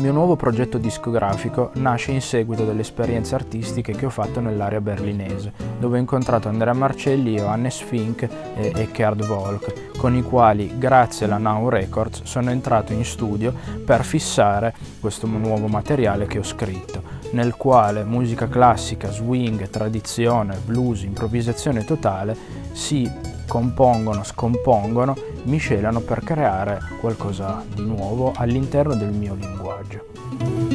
mio nuovo progetto discografico nasce in seguito delle esperienze artistiche che ho fatto nell'area berlinese, dove ho incontrato Andrea Marcelli, Johannes Fink e Eckhard Volk, con i quali, grazie alla Now Records, sono entrato in studio per fissare questo nuovo materiale che ho scritto, nel quale musica classica, swing, tradizione, blues, improvvisazione totale si compongono, scompongono, miscelano per creare qualcosa di nuovo all'interno del mio linguaggio.